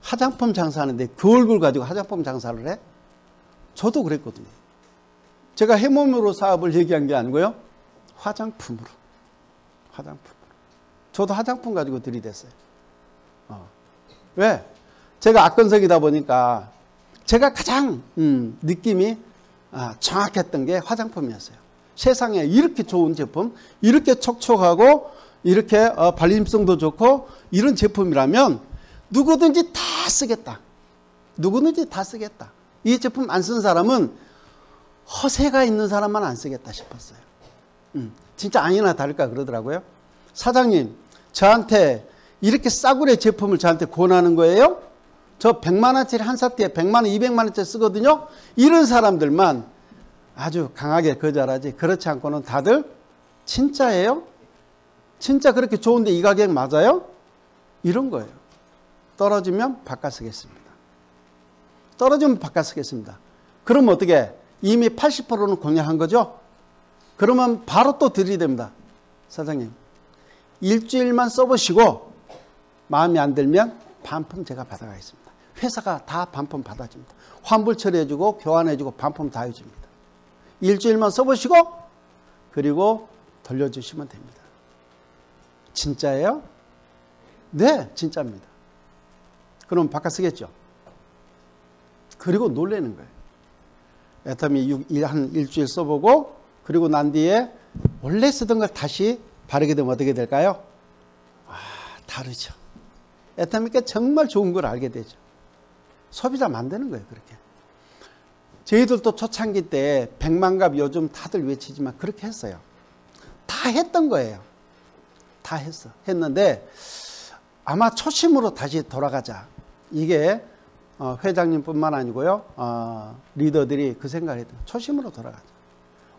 화장품 장사하는데 그 얼굴 가지고 화장품 장사를 해? 저도 그랬거든요. 제가 해몸으로 사업을 얘기한 게 아니고요. 화장품으로. 화장품으로. 저도 화장품 가지고 들이댔어요. 어. 왜? 제가 악건석이다 보니까 제가 가장 음, 느낌이 아, 정확했던 게 화장품이었어요. 세상에 이렇게 좋은 제품, 이렇게 촉촉하고 이렇게 어, 발림성도 좋고 이런 제품이라면 누구든지 다 쓰겠다. 누구든지 다 쓰겠다. 이 제품 안 쓴 사람은 허세가 있는 사람만 안 쓰겠다 싶었어요. 음, 진짜 아니나 다를까 그러더라고요. 사장님, 저한테 이렇게 싸구려 제품을 저한테 권하는 거예요? 저 100만 원짜리 한 사트에 100만 원, 200만 원짜리 쓰거든요. 이런 사람들만 아주 강하게 거절하지. 그렇지 않고는 다들 진짜예요? 진짜 그렇게 좋은데 이 가격 맞아요? 이런 거예요. 떨어지면 바꿔 쓰겠습니다. 떨어지면 바꿔 쓰겠습니다. 그럼 어떻게? 이미 80%는 공략한 거죠? 그러면 바로 또 들이댑니다. 사장님, 일주일만 써보시고 마음에 안 들면 반품 제가 받아가겠습니다. 회사가 다 반품 받아줍니다. 환불 처리해주고 교환해주고 반품 다 해줍니다. 일주일만 써보시고 그리고 돌려주시면 됩니다. 진짜예요? 네, 진짜입니다. 그럼 바꿔 쓰겠죠? 그리고 놀래는 거예요. 애터미 한 일주일 써보고 그리고 난 뒤에 원래 쓰던 걸 다시 바르게 되면 어떻게 될까요? 아, 다르죠. 애터미가 정말 좋은 걸 알게 되죠. 소비자 만드는 거예요, 그렇게. 저희들도 초창기 때 백만갑 요즘 다들 외치지만 그렇게 했어요. 다 했던 거예요. 다 했어. 했는데 아마 초심으로 다시 돌아가자. 이게 어, 회장님뿐만 아니고요. 어, 리더들이 그 생각을 했던 초심으로 돌아가자.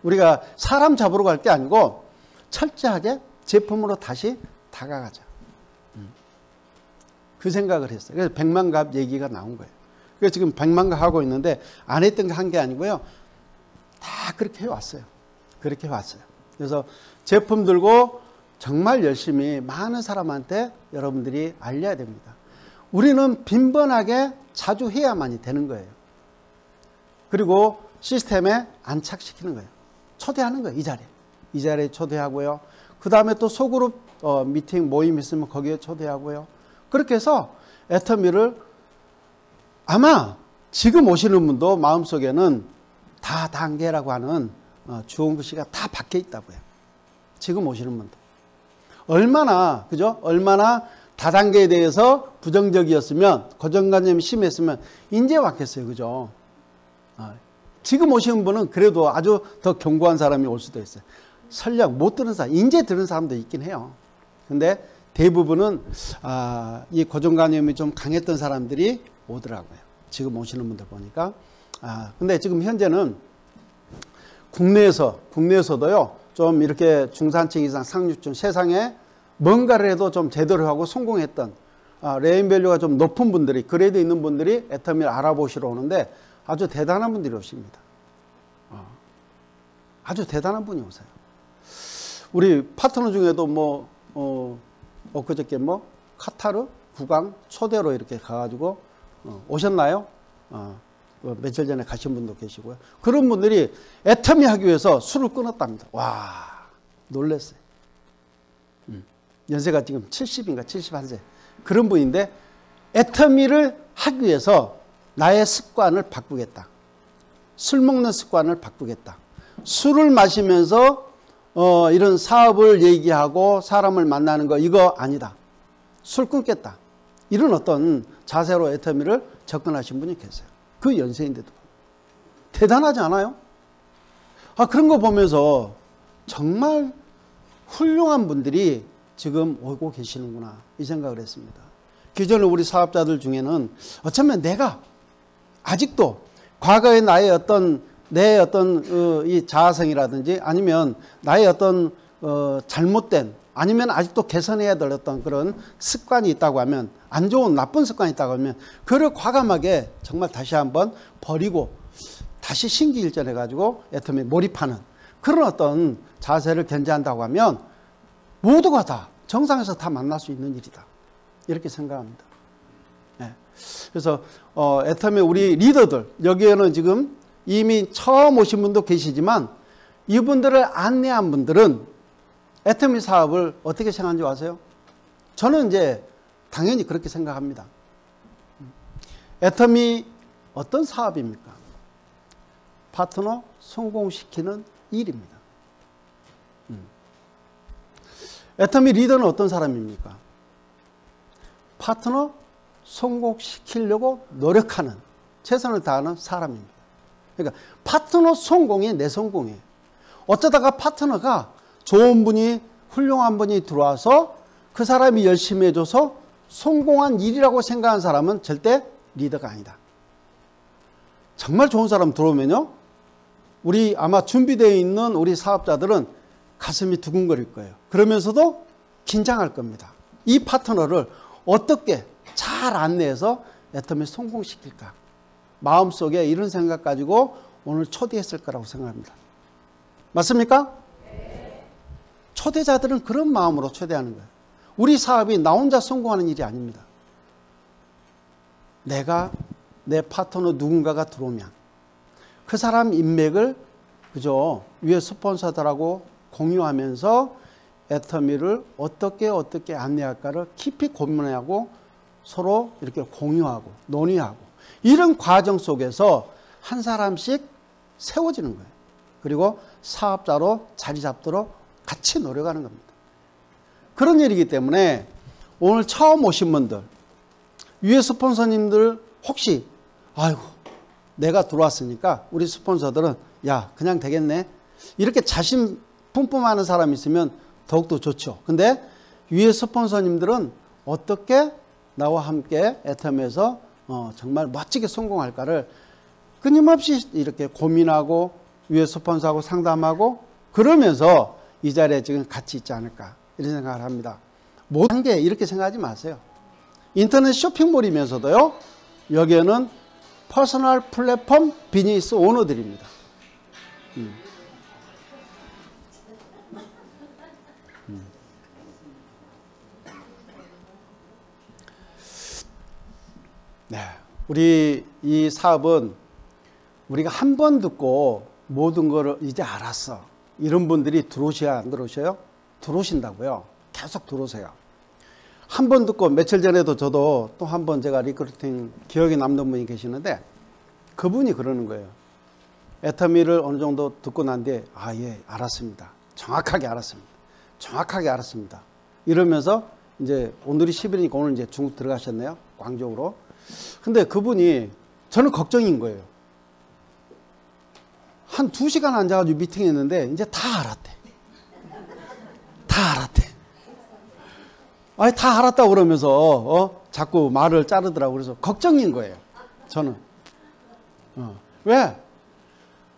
우리가 사람 잡으러 갈 게 아니고 철저하게 제품으로 다시 다가가자. 음. 그 생각을 했어요. 그래서 백만갑 얘기가 나온 거예요. 그래서 지금 백만갑 하고 있는데 안 했던 거 한 게 아니고요. 다 그렇게 해왔어요. 그렇게 해왔어요. 그래서 제품 들고 정말 열심히 많은 사람한테 여러분들이 알려야 됩니다. 우리는 빈번하게 자주 해야만이 되는 거예요. 그리고 시스템에 안착시키는 거예요. 초대하는 거예요. 이 자리에. 이 자리에 초대하고요. 그 다음에 또 소그룹 어, 미팅 모임 있으면 거기에 초대하고요. 그렇게 해서 애터미를 아마 지금 오시는 분도 마음속에는 다 단계라고 하는 어, 주홍 글씨가 다 박혀 있다고요. 지금 오시는 분도. 얼마나, 그죠? 얼마나 다단계에 대해서 부정적이었으면, 고정관념이 심했으면, 인제 왔겠어요. 그죠? 어, 지금 오시는 분은 그래도 아주 더 견고한 사람이 올 수도 있어요. 설령 못 들은 사람, 인제 들은 사람도 있긴 해요. 근데 대부분은 아, 이 고정관념이 좀 강했던 사람들이 오더라고요. 지금 오시는 분들 보니까. 아, 근데 지금 현재는 국내에서, 국내에서도요, 좀 이렇게 중산층 이상 상류층 세상에 뭔가를 해도 좀 제대로 하고 성공했던 아, 네임밸류가 좀 높은 분들이 그래도 있는 분들이 애터미를 알아보시러 오는데 아주 대단한 분들이 오십니다. 어, 아주 대단한 분이 오세요. 우리 파트너 중에도 뭐 어, 엊그저께 뭐 카타르 구강 초대로 이렇게 가가지고 어, 오셨나요? 어, 뭐 며칠 전에 가신 분도 계시고요. 그런 분들이 애터미 하기 위해서 술을 끊었답니다. 와 놀랐어요. 음, 연세가 지금 70인가 71세 그런 분인데 애터미를 하기 위해서 나의 습관을 바꾸겠다. 술 먹는 습관을 바꾸겠다. 술을 마시면서 어, 이런 사업을 얘기하고 사람을 만나는 거 이거 아니다. 술 끊겠다. 이런 어떤 자세로 애터미를 접근하신 분이 계세요. 그 연세인데도. 대단하지 않아요? 아, 그런 거 보면서 정말 훌륭한 분들이 지금 오고 계시는구나. 이 생각을 했습니다. 기존에 우리 사업자들 중에는 어쩌면 내가 아직도 과거의 나의 어떤 내 어떤 어, 이 자아성이라든지 아니면 나의 어떤 어, 잘못된 아니면 아직도 개선해야 될 어떤 그런 습관이 있다고 하면 안 좋은 나쁜 습관이 있다고 하면 그를 과감하게 정말 다시 한번 버리고 다시 신기일전해 가지고 애터미 몰입하는 그런 어떤 자세를 견제한다고 하면 모두가 다 정상에서 다 만날 수 있는 일이다 이렇게 생각합니다. 네. 그래서 어, 애터미 우리 리더들 여기에는 지금 이미 처음 오신 분도 계시지만 이분들을 안내한 분들은 애터미 사업을 어떻게 생각하는지 아세요? 저는 이제 당연히 그렇게 생각합니다. 애터미 어떤 사업입니까? 파트너 성공시키는 일입니다. 음. 애터미 리더는 어떤 사람입니까? 파트너 성공시키려고 노력하는 최선을 다하는 사람입니다. 그러니까 파트너 성공이 내 성공이에요. 어쩌다가 파트너가 좋은 분이 훌륭한 분이 들어와서 그 사람이 열심히 해줘서 성공한 일이라고 생각하는 사람은 절대 리더가 아니다. 정말 좋은 사람 들어오면요. 우리 아마 준비되어 있는 우리 사업자들은 가슴이 두근거릴 거예요. 그러면서도 긴장할 겁니다. 이 파트너를 어떻게 잘 안내해서 애터미 성공시킬까? 마음속에 이런 생각 가지고 오늘 초대했을 거라고 생각합니다. 맞습니까? 초대자들은 그런 마음으로 초대하는 거예요. 우리 사업이 나 혼자 성공하는 일이 아닙니다. 내가 내 파트너 누군가가 들어오면 그 사람 인맥을 그죠 위에 스폰서들하고 공유하면서 애터미를 어떻게 어떻게 안내할까를 깊이 고민하고 서로 이렇게 공유하고 논의하고 이런 과정 속에서 한 사람씩 세워지는 거예요. 그리고 사업자로 자리 잡도록 같이 노력하는 겁니다. 그런 일이기 때문에 오늘 처음 오신 분들, 위에 스폰서님들 혹시 아이고 내가 들어왔으니까 우리 스폰서들은 야 그냥 되겠네 이렇게 자신 뿜뿜하는 사람이 있으면 더욱더 좋죠. 근데 위에 스폰서님들은 어떻게 나와 함께 애텀에서 어, 정말 멋지게 성공할까를 끊임없이 이렇게 고민하고 위에 스폰서하고 상담하고 그러면서 이 자리에 지금 같이 있지 않을까 이런 생각을 합니다. 모든 게 이렇게 생각하지 마세요. 인터넷 쇼핑몰이면서도요. 여기에는 personal platform business owner들입니다. 네. 우리 이 사업은 우리가 한 번 듣고 모든 거를 이제 알았어. 이런 분들이 들어오셔야 안 들어오셔요? 들어오신다고요. 계속 들어오세요. 한 번 듣고 며칠 전에도 저도 또 한 번 제가 recruiting 기억에 남는 분이 계시는데 그분이 그러는 거예요. 애터미를 어느 정도 듣고 난 뒤에 아, 예, 알았습니다. 정확하게 알았습니다. 정확하게 알았습니다. 이러면서 이제 오늘이 10일이니까 오늘 이제 중국 들어가셨네요. 광저우로. 근데 그분이 저는 걱정인 거예요. 한 두 시간 앉아가지고 미팅 했는데 이제 다 알았대. 다 알았대. 아니, 다 알았다고 그러면서, 어? 자꾸 말을 자르더라고. 그래서 걱정인 거예요. 저는. 어. 왜?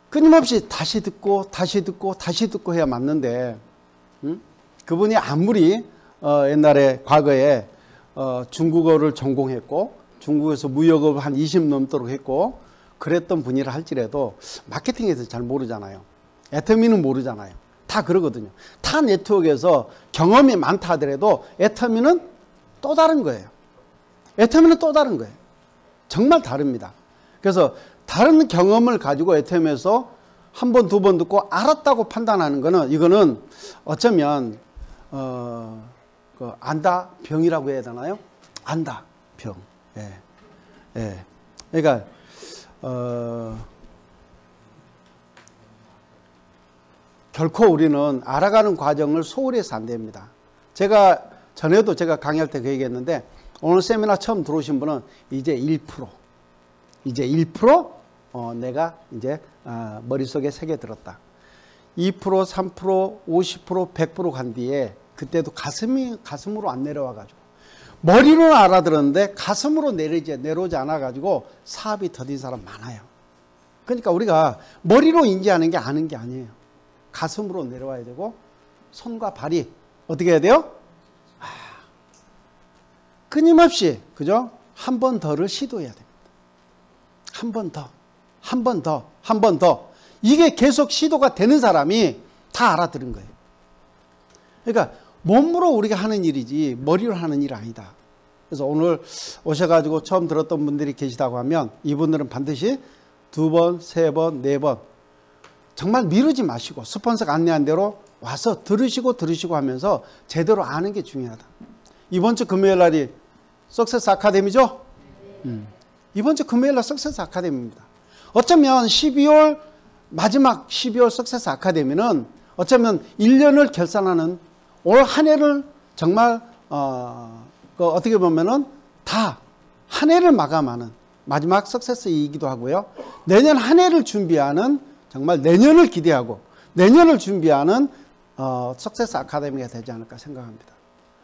끊임없이 다시 듣고, 다시 듣고, 다시 듣고 해야 맞는데, 응? 그분이 아무리, 어, 옛날에, 과거에, 어, 중국어를 전공했고, 중국에서 무역업을 한20 넘도록 했고 그랬던 분이라 할지라도 마케팅에서 잘 모르잖아요. 애터미는 모르잖아요. 다 그러거든요. 타 네트워크에서 경험이 많다 하더라도 애터미는 또 다른 거예요. 애터미는 또 다른 거예요. 정말 다릅니다. 그래서 다른 경험을 가지고 애터미에서 한 번, 두 번 듣고 알았다고 판단하는 거는 이거는 어쩌면 어, 그 안다 병이라고 해야 되나요? 안다 병. 예. 예. 그러니까, 어, 결코 우리는 알아가는 과정을 소홀히 해서 안 됩니다. 제가 전에도 제가 강의할 때 그 얘기했는데 오늘 세미나 처음 들어오신 분은 이제 1% 이제 1% 어, 내가 이제 어, 머릿속에 새겨 들었다. 2% 3% 50% 100%간 뒤에 그때도 가슴이 가슴으로 안 내려와 가지고 머리로는 알아들었는데 가슴으로 내리지, 내려오지 않아가지고 사업이 더딘 사람 많아요. 그러니까 우리가 머리로 인지하는 게 아는 게 아니에요. 가슴으로 내려와야 되고 손과 발이 어떻게 해야 돼요? 아, 끊임없이 그죠? 한 번 더를 시도해야 됩니다. 한 번 더, 한 번 더, 한 번 더. 이게 계속 시도가 되는 사람이 다 알아들은 거예요. 그러니까 몸으로 우리가 하는 일이지 머리로 하는 일 아니다. 그래서 오늘 오셔가지고 처음 들었던 분들이 계시다고 하면 이분들은 반드시 두 번, 세 번, 네 번 정말 미루지 마시고 스폰서가 안내한 대로 와서 들으시고 들으시고 하면서 제대로 아는 게 중요하다. 이번 주 금요일 날이 석세스 아카데미죠? 음. 이번 주 금요일 날 석세스 아카데미입니다. 어쩌면 12월 마지막 12월 석세스 아카데미는 어쩌면 1년을 결산하는 올 한 해를 정말 어, 그 어떻게 보면은 다 한 해를 마감하는 마지막 석세스이기도 하고요. 내년 한 해를 준비하는 정말 내년을 기대하고 내년을 준비하는 어, 석세스 아카데미가 되지 않을까 생각합니다.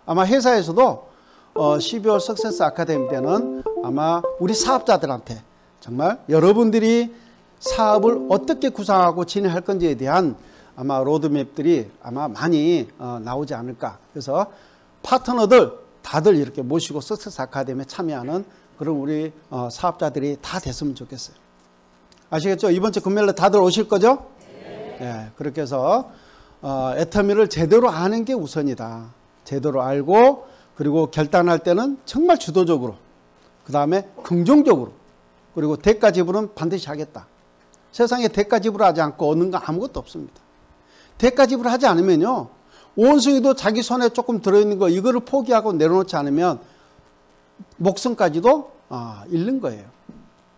아마 회사에서도 어, 12월 석세스 아카데미 때는 아마 우리 사업자들한테 정말 여러분들이 사업을 어떻게 구상하고 진행할 건지에 대한 아마 로드맵들이 아마 많이 어, 나오지 않을까. 그래서 파트너들 다들 이렇게 모시고 석세스 아카데미에 참여하는 그런 우리 어, 사업자들이 다 됐으면 좋겠어요. 아시겠죠? 이번 주 금요일에 다들 오실 거죠? 네. 그렇게 해서 어, 애터미를 제대로 아는 게 우선이다. 제대로 알고 그리고 결단할 때는 정말 주도적으로 그 다음에 긍정적으로 그리고 대가 지불은 반드시 하겠다. 세상에 대가 지불하지 않고 얻는 거 아무것도 없습니다. 대가 지불하지 않으면요. 원숭이도 자기 손에 조금 들어있는 거 이거를 포기하고 내려놓지 않으면 목숨까지도 아, 잃는 거예요.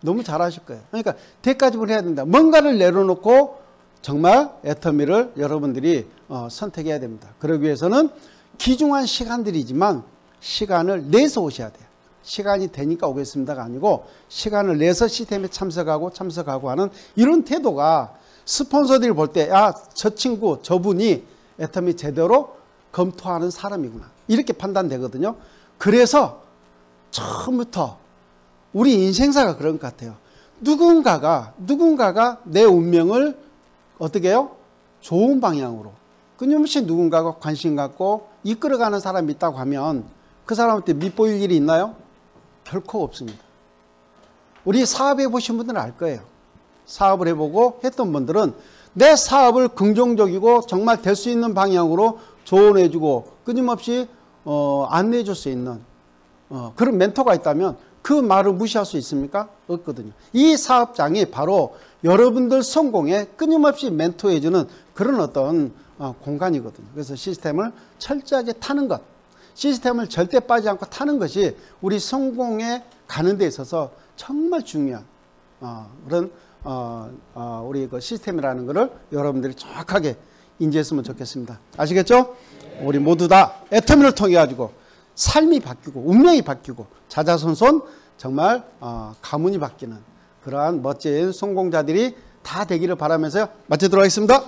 너무 잘하실 거예요. 그러니까 대가 지불해야 된다. 뭔가를 내려놓고 정말 애터미를 여러분들이 어, 선택해야 됩니다. 그러기 위해서는 귀중한 시간들이지만 시간을 내서 오셔야 돼요. 시간이 되니까 오겠습니다가 아니고 시간을 내서 시스템에 참석하고 참석하고 하는 이런 태도가 스폰서들이 볼 때 야 저 친구 저분이 애터미 제대로 검토하는 사람이구나 이렇게 판단되거든요. 그래서 처음부터 우리 인생사가 그런 것 같아요. 누군가가 누군가가 내 운명을 어떻게 해요? 좋은 방향으로 끊임없이 누군가가 관심 갖고 이끌어가는 사람이 있다고 하면 그 사람한테 밑보일 일이 있나요? 결코 없습니다. 우리 사업해 보신 분들은 알 거예요. 사업을 해보고 했던 분들은 내 사업을 긍정적이고 정말 될 수 있는 방향으로 조언해주고 끊임없이 어, 안내해줄 수 있는 어, 그런 멘토가 있다면 그 말을 무시할 수 있습니까? 없거든요. 이 사업장이 바로 여러분들 성공에 끊임없이 멘토해주는 그런 어떤 어, 공간이거든요. 그래서 시스템을 철저하게 타는 것, 시스템을 절대 빠지지 않고 타는 것이 우리 성공에 가는 데 있어서 정말 중요한 어, 그런 어, 어, 우리 그 시스템이라는 것을 여러분들이 정확하게 인지했으면 좋겠습니다. 아시겠죠? 우리 모두 다 애터미를 통해 가지고 삶이 바뀌고 운명이 바뀌고 자자손손 정말 어, 가문이 바뀌는 그러한 멋진 성공자들이 다 되기를 바라면서요. 마치도록 하겠습니다.